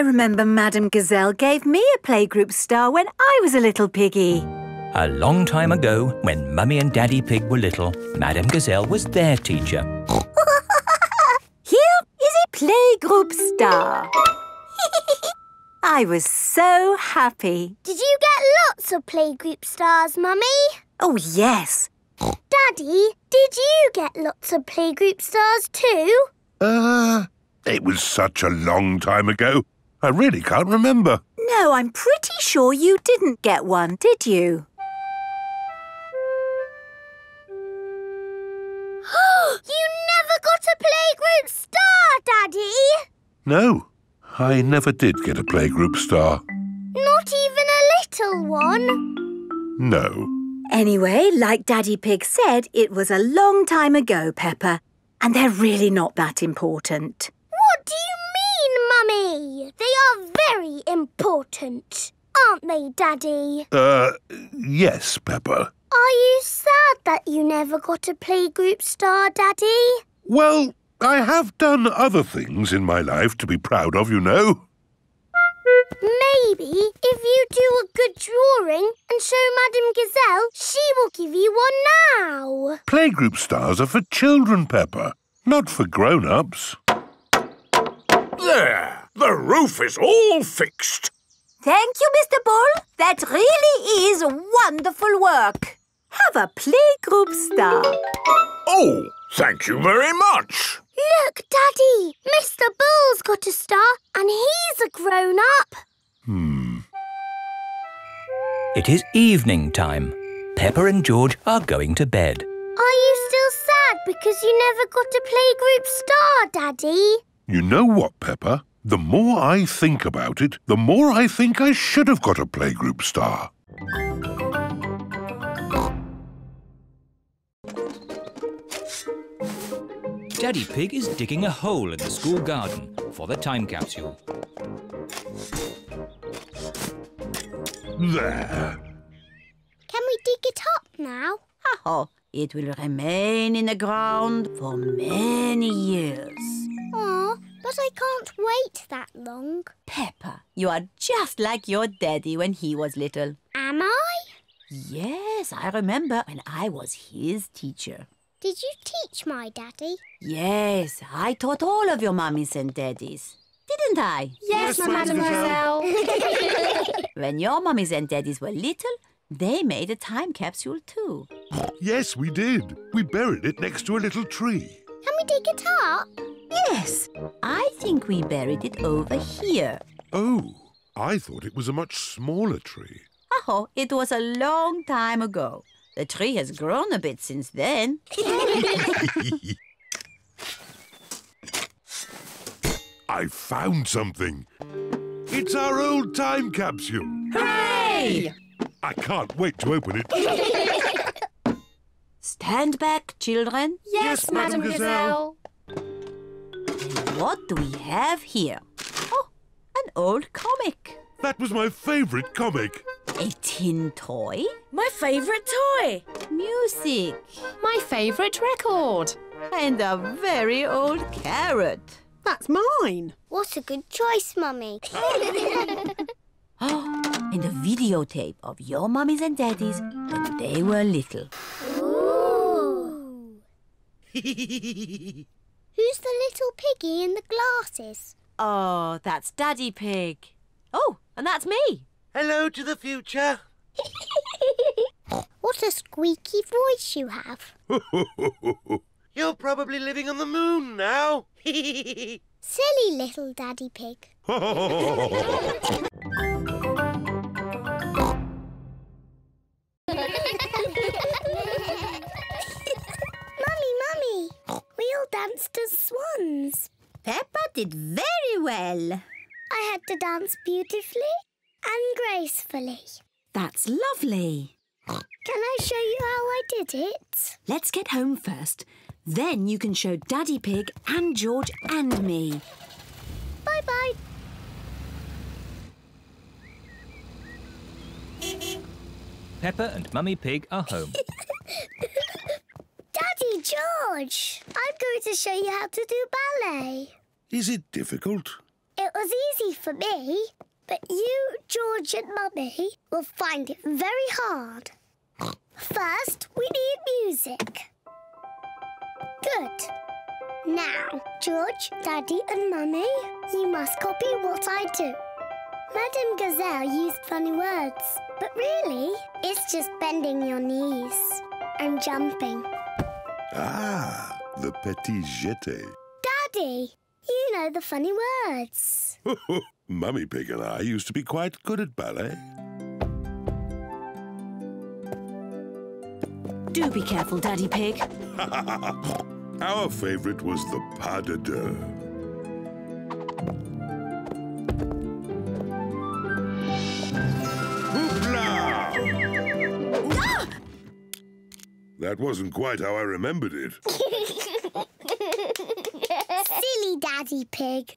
I remember Madame Gazelle gave me a playgroup star when I was a little piggy. A long time ago, when Mummy and Daddy Pig were little, Madame Gazelle was their teacher. Here is a playgroup star. I was so happy. Did you get lots of playgroup stars, Mummy? Oh, yes. Daddy, did you get lots of playgroup stars too? Uh, it was such a long time ago. I really can't remember. No, I'm pretty sure you didn't get one, did you? you never got a playgroup star, Daddy! No, I never did get a playgroup star. Not even a little one? No. Anyway, like Daddy Pig said, it was a long time ago, Peppa, and they're really not that important. What do you mean, Mummy? They are very important, aren't they, Daddy? Uh, yes, Peppa. Are you sad that you never got a playgroup star, Daddy? Well, I have done other things in my life to be proud of, you know. Maybe if you do a good drawing and show Madame Gazelle, she will give you one now. Playgroup stars are for children, Peppa, not for grown-ups. There! The roof is all fixed. Thank you, Mr. Bull. That really is wonderful work. Have a playgroup star. Oh, thank you very much. Look, Daddy! Mr. Bull's got a star and he's a grown-up. Hmm. It is evening time. Peppa and George are going to bed. Are you still sad because you never got a playgroup star, Daddy? You know what, Peppa? The more I think about it, the more I think I should have got a playgroup star. Daddy Pig is digging a hole in the school garden for the time capsule. There. Can we dig it up now? Oh, it will remain in the ground for many years. Aw, but I can't wait that long. Peppa, you are just like your daddy when he was little. Am I? Yes, I remember when I was his teacher. Did you teach my daddy? Yes, I taught all of your mummies and daddies. Didn't I? Yes, Madame Gazelle. When your mummies and daddies were little, they made a time capsule too. Yes, we did. We buried it next to a little tree. Can we dig it up? Yes, I think we buried it over here. Oh, I thought it was a much smaller tree. Oh, it was a long time ago. The tree has grown a bit since then. I found something. It's our old time capsule. Hooray! I can't wait to open it. Stand back, children. Yes, Madame Gazelle. What do we have here? Oh, an old comic. That was my favourite comic. A tin toy. My favourite toy. Music. My favourite record. And a very old carrot. That's mine. What a good choice, Mummy. Oh, and a videotape of your mummies and daddies when they were little. Ooh. Who's the little piggy in the glasses? Oh, that's Daddy Pig. Oh, and that's me. Hello to the future. What a squeaky voice you have. You're probably living on the moon now. Silly little Daddy Pig. Danced as swans. Peppa did very well. I had to dance beautifully and gracefully. That's lovely. Can I show you how I did it? Let's get home first. Then you can show Daddy Pig and George and me. Bye bye. Peppa and Mummy Pig are home. Daddy George, I'm going to show you how to do ballet. Is it difficult? It was easy for me, but you, George and Mummy will find it very hard. First, we need music. Good. Now, George, Daddy and Mummy, you must copy what I do. Madame Gazelle used funny words, but really, it's just bending your knees and jumping. Ah, the petit jeté. Daddy, you know the funny words. Mummy Pig and I used to be quite good at ballet. Do be careful, Daddy Pig. Our favourite was the pas de deux. That wasn't quite how I remembered it. Silly Daddy Pig.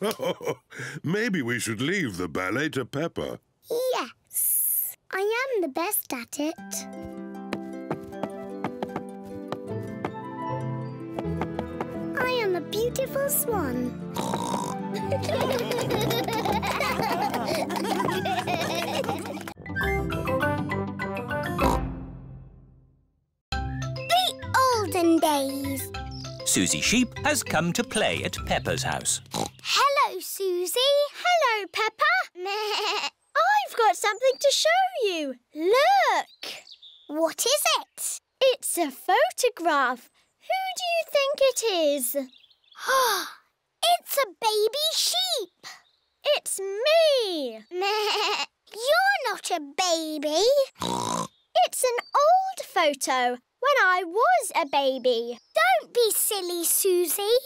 oh, Maybe we should leave the ballet to Peppa. yes, I am the best at it. I am a beautiful swan. Susie Sheep has come to play at Peppa's house. Hello, Susie. Hello, Peppa. I've got something to show you. Look. What is it? It's a photograph. Who do you think it is? it's a baby sheep. It's me. You're not a baby. It's an old photo when I was a baby. Don't be silly, Susie.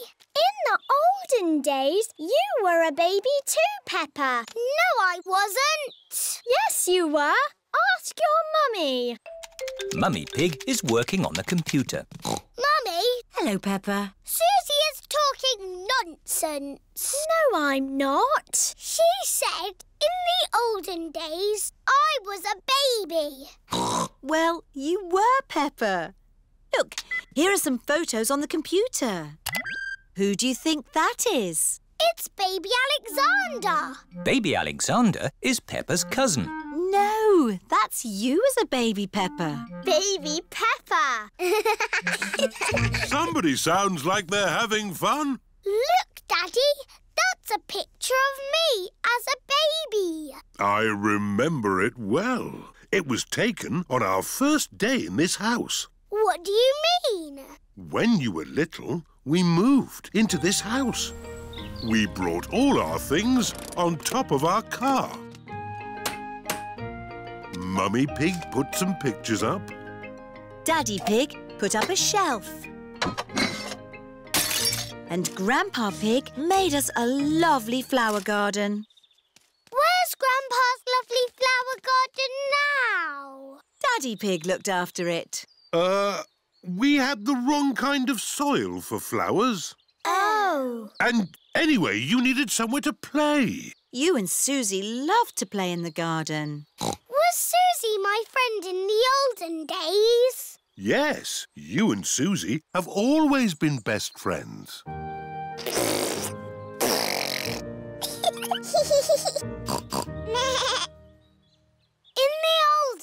In the olden days, you were a baby too, Peppa. No, I wasn't. Yes, you were. Ask your mummy. Mummy Pig is working on the computer. Mummy, Hello, Peppa. Susie is talking nonsense. No, I'm not. She said in the olden days I was a baby. Well, you were Peppa. Look, here are some photos on the computer. Who do you think that is? It's baby Alexander. Baby Alexander is Peppa's cousin. No, that's you as a baby, Peppa. Baby Peppa. Somebody sounds like they're having fun. Look, Daddy. That's a picture of me as a baby. I remember it well. It was taken on our first day in this house. What do you mean? When you were little, we moved into this house. We brought all our things on top of our car. Mummy Pig put some pictures up. Daddy Pig put up a shelf. And Grandpa Pig made us a lovely flower garden. Where's Grandpa's lovely flower garden now? Daddy Pig looked after it. Uh, we had the wrong kind of soil for flowers. Oh. And anyway, you needed somewhere to play. You and Susie loved to play in the garden. Was Susie my friend in the olden days? Yes, you and Susie have always been best friends.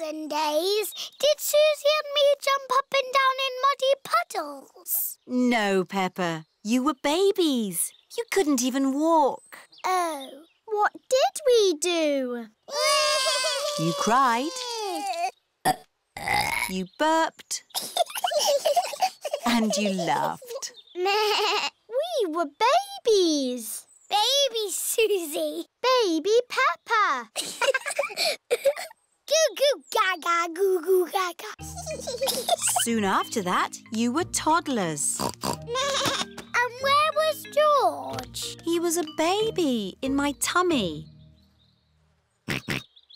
in olden days, did Susie and me jump up and down in muddy puddles? No, Peppa. You were babies. You couldn't even walk. Oh. What did we do? You cried. You burped. and you laughed. we were babies. Baby Susie. Baby Peppa. goo goo gaga goo goo gaga. Soon after that, you were toddlers. and where was George? He was a baby in my tummy.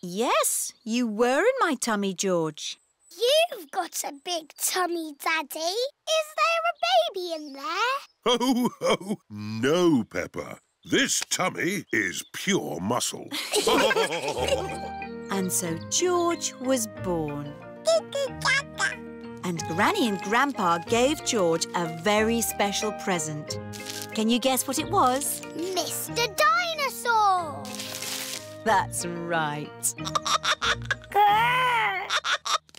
yes, you were in my tummy, George. You've got a big tummy, Daddy. Is there a baby in there? Oh, oh, no, Peppa. This tummy is pure muscle. And so George was born. And Granny and Grandpa gave George a very special present. Can you guess what it was? Mr. Dinosaur! That's right.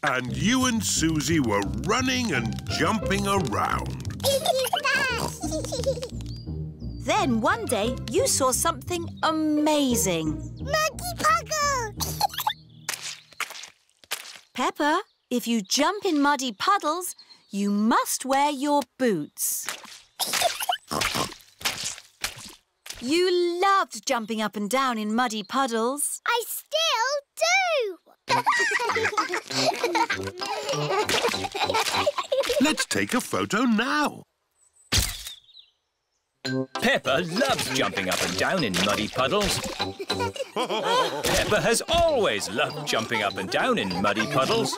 And you and Susie were running and jumping around. Then one day you saw something amazing. Muggy Peppa, if you jump in muddy puddles, you must wear your boots. You loved jumping up and down in muddy puddles. I still do! Let's take a photo now. Peppa loves jumping up and down in muddy puddles. Peppa has always loved jumping up and down in muddy puddles.